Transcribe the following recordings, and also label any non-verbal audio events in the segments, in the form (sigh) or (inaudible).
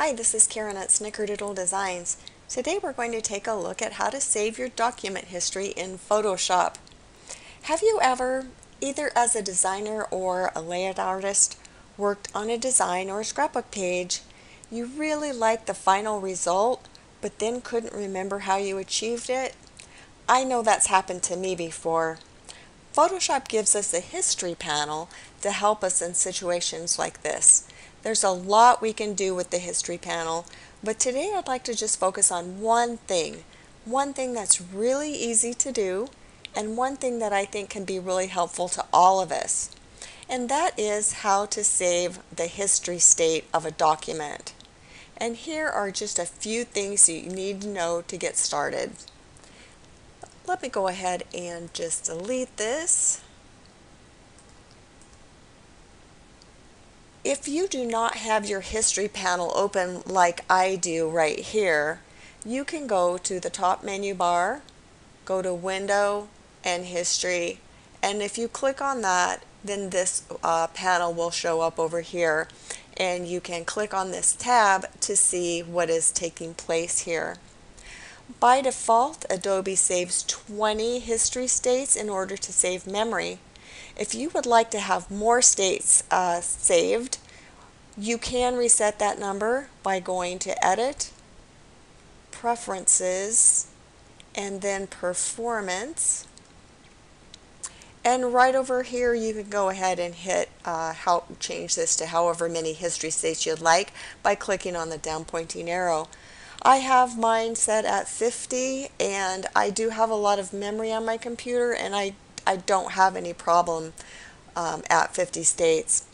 Hi, this is Karen at Snickerdoodle Designs. Today we're going to take a look at how to save your document history in Photoshop. Have you ever, either as a designer or a layout artist, worked on a design or a scrapbook page? You really liked the final result, but then couldn't remember how you achieved it? I know that's happened to me before. Photoshop gives us a history panel to help us in situations like this. There's a lot we can do with the history panel, but today I'd like to just focus on one thing. One thing that's really easy to do, and one thing that I think can be really helpful to all of us. And that is how to save the history state of a document. And here are just a few things you need to know to get started. Let me go ahead and just delete this. If you do not have your history panel open like I do right here, you can go to the top menu bar, go to Window and History, and if you click on that, then this uh, panel will show up over here and you can click on this tab to see what is taking place here. By default, Adobe saves 20 history states in order to save memory. If you would like to have more states uh, saved, you can reset that number by going to Edit, Preferences, and then Performance. And right over here, you can go ahead and hit uh, how change this to however many history states you'd like by clicking on the down pointing arrow. I have mine set at 50 and I do have a lot of memory on my computer and I I don't have any problem um, at 50 states.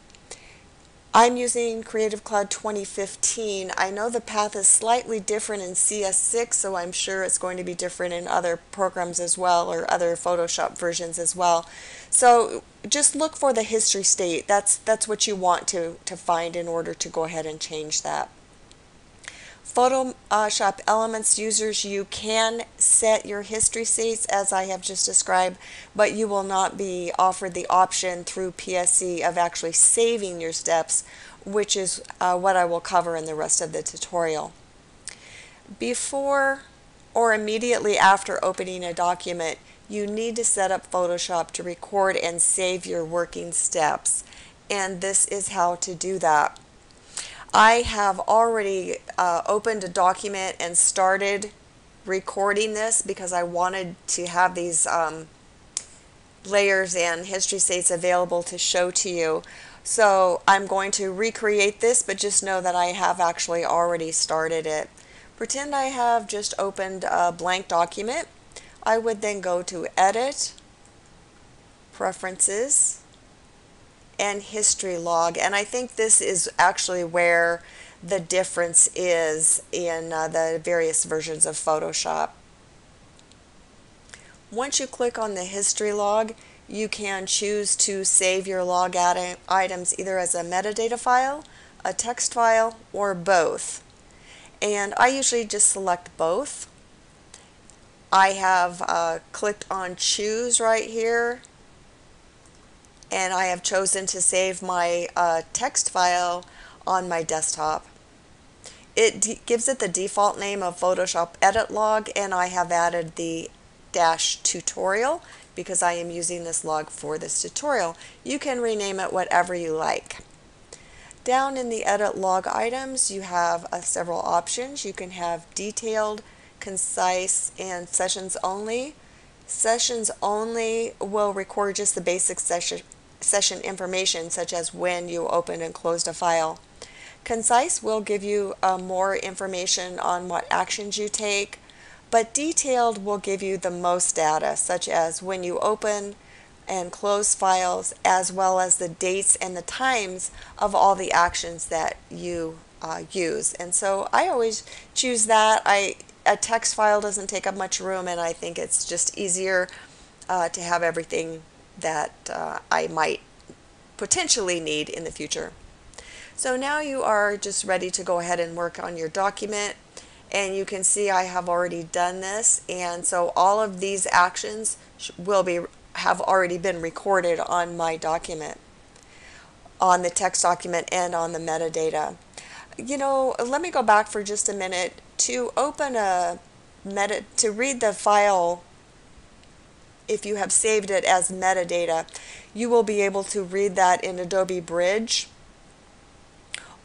I'm using Creative Cloud 2015. I know the path is slightly different in CS6, so I'm sure it's going to be different in other programs as well, or other Photoshop versions as well. So just look for the history state. That's, that's what you want to, to find in order to go ahead and change that. Photoshop Elements users, you can set your history states as I have just described, but you will not be offered the option through PSE of actually saving your steps, which is uh, what I will cover in the rest of the tutorial. Before or immediately after opening a document, you need to set up Photoshop to record and save your working steps. And this is how to do that. I have already uh, opened a document and started recording this because I wanted to have these um, layers and history states available to show to you. So I'm going to recreate this, but just know that I have actually already started it. Pretend I have just opened a blank document. I would then go to Edit, Preferences, and history log. And I think this is actually where the difference is in uh, the various versions of Photoshop. Once you click on the history log, you can choose to save your log items either as a metadata file, a text file, or both. And I usually just select both. I have uh, clicked on choose right here and I have chosen to save my uh, text file on my desktop. It gives it the default name of Photoshop Edit Log and I have added the dash tutorial because I am using this log for this tutorial. You can rename it whatever you like. Down in the edit log items you have uh, several options. You can have detailed, concise, and sessions only. Sessions only will record just the basic session, session information such as when you opened and closed a file. Concise will give you uh, more information on what actions you take, but detailed will give you the most data such as when you open and close files as well as the dates and the times of all the actions that you uh, use. And so I always choose that. I A text file doesn't take up much room and I think it's just easier uh, to have everything that uh, I might potentially need in the future. So now you are just ready to go ahead and work on your document and you can see I have already done this and so all of these actions will be have already been recorded on my document on the text document and on the metadata. you know, let me go back for just a minute. To open a meta, to read the file, if you have saved it as metadata, you will be able to read that in Adobe Bridge.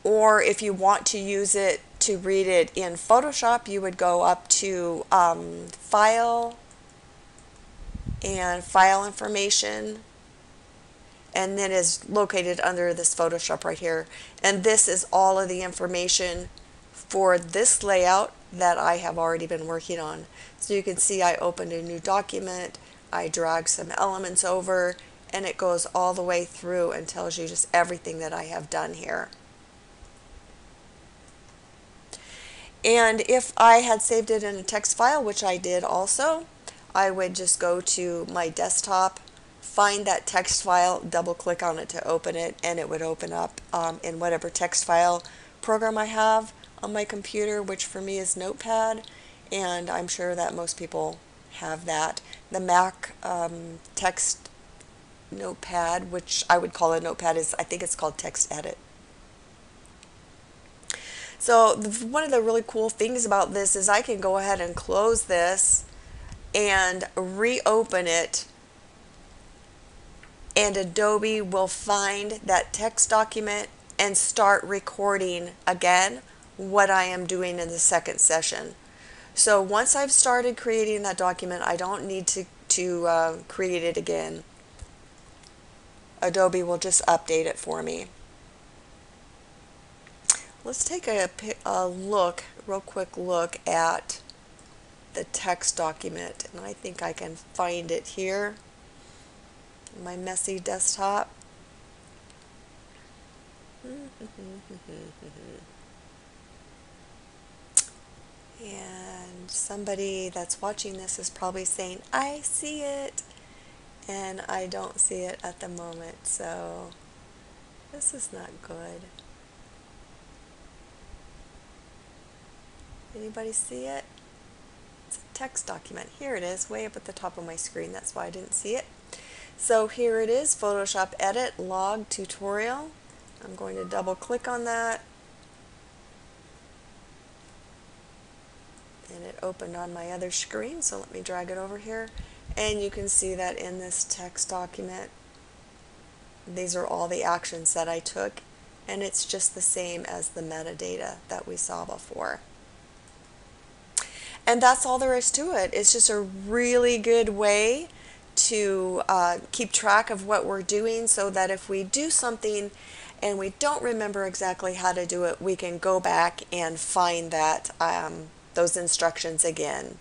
Or if you want to use it to read it in Photoshop, you would go up to um, File and File Information and then is located under this Photoshop right here. And this is all of the information for this layout that I have already been working on. So you can see I opened a new document, I drag some elements over, and it goes all the way through and tells you just everything that I have done here. And if I had saved it in a text file, which I did also, I would just go to my desktop find that text file, double click on it to open it, and it would open up um, in whatever text file program I have on my computer, which for me is Notepad, and I'm sure that most people have that. The Mac um, text notepad, which I would call a notepad, is I think it's called Text Edit. So the, one of the really cool things about this is I can go ahead and close this and reopen it and Adobe will find that text document and start recording again what I am doing in the second session. So once I've started creating that document, I don't need to, to uh, create it again. Adobe will just update it for me. Let's take a, a look, real quick look at the text document. And I think I can find it here my messy desktop. (laughs) and somebody that's watching this is probably saying, I see it, and I don't see it at the moment, so this is not good. Anybody see it? It's a text document. Here it is, way up at the top of my screen. That's why I didn't see it. So here it is, Photoshop Edit Log Tutorial. I'm going to double click on that. And it opened on my other screen, so let me drag it over here. And you can see that in this text document, these are all the actions that I took, and it's just the same as the metadata that we saw before. And that's all there is to it. It's just a really good way to uh, keep track of what we're doing so that if we do something and we don't remember exactly how to do it, we can go back and find that um, those instructions again.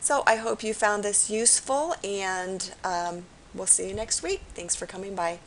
So I hope you found this useful and um, we'll see you next week. Thanks for coming by.